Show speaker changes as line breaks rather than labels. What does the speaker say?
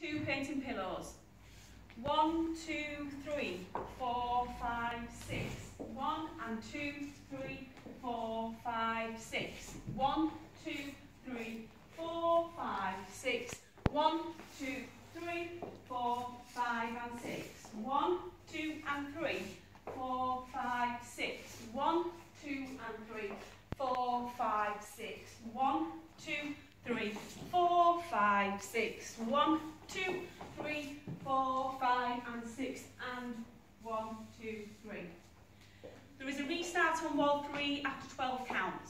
two painting pillows. One, two, three, four, five, six. One and two, three, four, five, six. One, two, three, four, five, six. One, two, three, four, five and six. One, two and three, four, five, six. One, two and three, four, five, six. One, two, three, five, six. One, two, three, four, five, and six, and one, two, three. There is a restart on wall three after 12 counts.